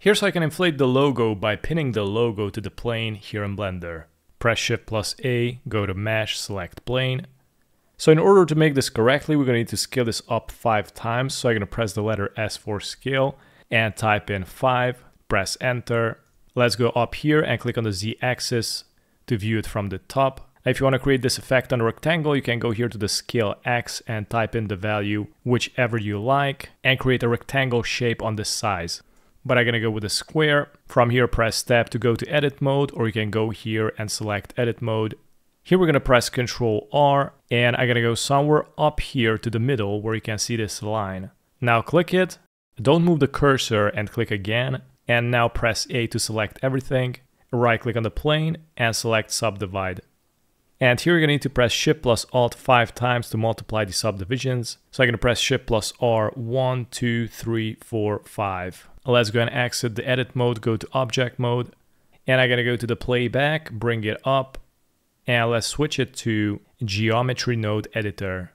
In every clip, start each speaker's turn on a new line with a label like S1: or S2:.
S1: Here's how I can inflate the logo by pinning the logo to the plane here in Blender. Press Shift plus A, go to Mesh, select Plane. So in order to make this correctly, we're gonna need to scale this up five times. So I'm gonna press the letter S for scale and type in five, press enter. Let's go up here and click on the Z axis to view it from the top. If you want to create this effect on a rectangle, you can go here to the scale X and type in the value whichever you like and create a rectangle shape on this size. But I'm gonna go with a square. From here, press tab to go to edit mode, or you can go here and select edit mode. Here we're gonna press Control R, and I'm gonna go somewhere up here to the middle where you can see this line. Now click it, don't move the cursor and click again, and now press A to select everything. Right click on the plane and select subdivide. And here you're to need to press Shift plus R 5 times to multiply the subdivisions. So I'm to press Shift plus R 1, 2, 3, 4, 5. Let's go and exit the edit mode, go to object mode. And I'm to go to the playback, bring it up. And let's switch it to geometry node editor.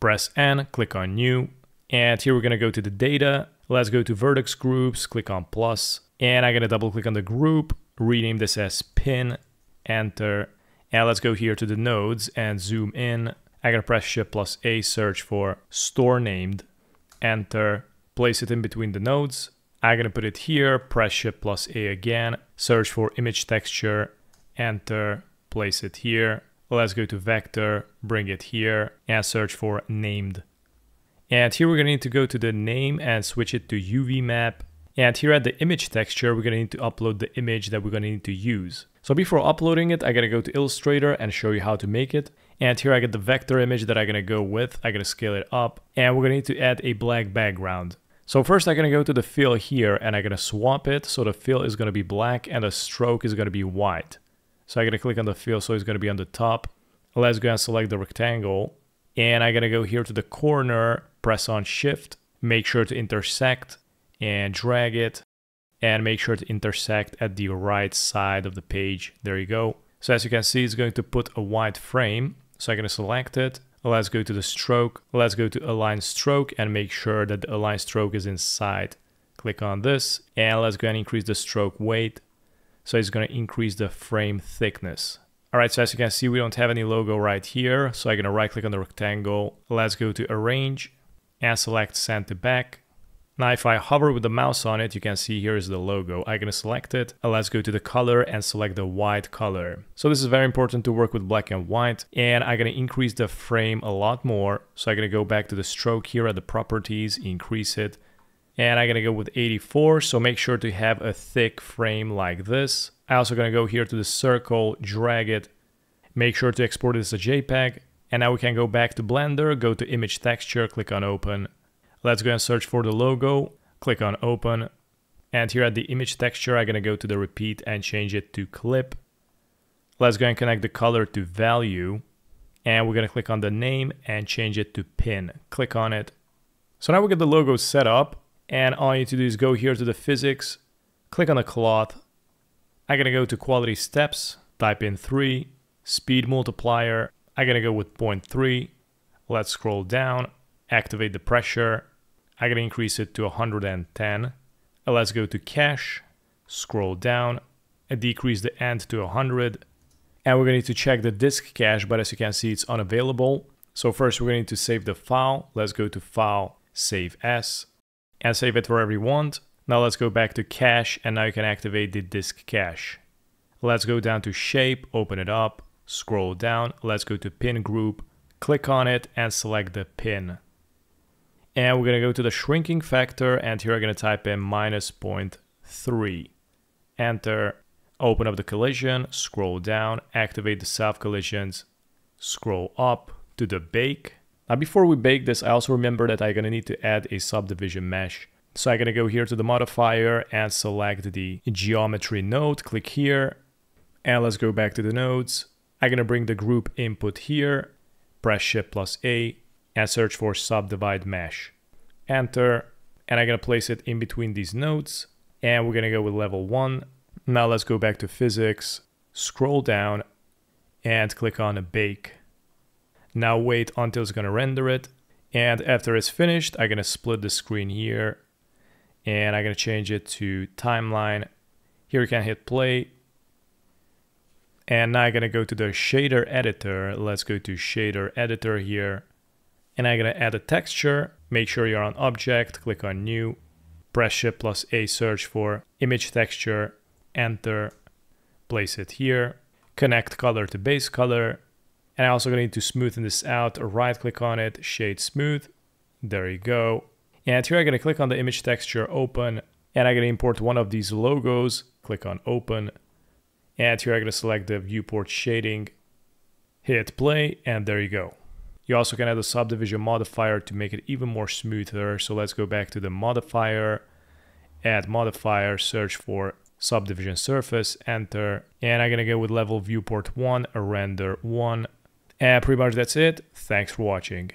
S1: Press N, click on new. And here we're to go to the data. Let's go to vertex groups, click on plus. And I'm to double click on the group, rename this as pin, enter and let's go here to the nodes and zoom in. I'm gonna press Shift plus A, search for store named, enter, place it in between the nodes. I'm gonna put it here, press Shift plus A again, search for image texture, enter, place it here. Let's go to vector, bring it here, and search for named. And here we're gonna need to go to the name and switch it to UV map. And here at the image texture, we're gonna need to upload the image that we're gonna need to use. So before uploading it, I gotta go to Illustrator and show you how to make it. And here I get the vector image that I'm gonna go with. I gotta scale it up and we're gonna need to add a black background. So first I'm gonna go to the fill here and I'm gonna swap it so the fill is gonna be black and the stroke is gonna be white. So I'm gonna click on the fill so it's gonna be on the top. Let's go and select the rectangle and I'm gonna go here to the corner, press on shift, make sure to intersect and drag it and make sure to intersect at the right side of the page. There you go. So as you can see, it's going to put a white frame. So I'm going to select it. Let's go to the stroke. Let's go to align stroke and make sure that the align stroke is inside. Click on this and let's go and increase the stroke weight. So it's going to increase the frame thickness. All right, so as you can see, we don't have any logo right here. So I'm going to right click on the rectangle. Let's go to arrange and select send to back. Now if I hover with the mouse on it, you can see here is the logo. I'm gonna select it. Let's go to the color and select the white color. So this is very important to work with black and white. And I'm gonna increase the frame a lot more. So I'm gonna go back to the stroke here at the properties, increase it. And I'm gonna go with 84, so make sure to have a thick frame like this. I'm also gonna go here to the circle, drag it, make sure to export it as a JPEG. And now we can go back to Blender, go to image texture, click on open, Let's go and search for the logo, click on open. And here at the image texture, I'm gonna go to the repeat and change it to clip. Let's go and connect the color to value. And we're gonna click on the name and change it to pin. Click on it. So now we get the logo set up and all you need to do is go here to the physics, click on the cloth. I'm gonna go to quality steps, type in three, speed multiplier. I'm gonna go with 0.3. Let's scroll down, activate the pressure, I'm gonna increase it to 110. let's go to cache, scroll down, and decrease the end to 100. And we're gonna need to check the disk cache, but as you can see, it's unavailable. So first we're gonna need to save the file. Let's go to File, Save As, and save it wherever you want. Now let's go back to cache, and now you can activate the disk cache. Let's go down to Shape, open it up, scroll down, let's go to Pin Group, click on it, and select the pin. And we're going to go to the shrinking factor and here I'm going to type in minus 0.3. Enter, open up the collision, scroll down, activate the self collisions, scroll up to the bake. Now before we bake this, I also remember that I'm going to need to add a subdivision mesh. So I'm going to go here to the modifier and select the geometry node, click here, and let's go back to the nodes. I'm going to bring the group input here, press Shift plus A, and search for subdivide mesh. Enter, and I'm gonna place it in between these nodes, and we're gonna go with level one. Now let's go back to physics, scroll down, and click on bake. Now wait until it's gonna render it, and after it's finished, I'm gonna split the screen here, and I'm gonna change it to timeline. Here you can hit play. And now I'm gonna go to the shader editor. Let's go to shader editor here. And I'm gonna add a texture. Make sure you're on object, click on new, press shift plus A search for image texture, enter, place it here, connect color to base color. And I'm also gonna need to smoothen this out, right click on it, shade smooth. There you go. And here I'm gonna click on the image texture, open, and I'm gonna import one of these logos, click on open. And here I'm gonna select the viewport shading, hit play, and there you go. You also can add a subdivision modifier to make it even more smoother. So let's go back to the modifier, add modifier, search for subdivision surface, enter. And I'm gonna go with level viewport one, render one. And pretty much that's it. Thanks for watching.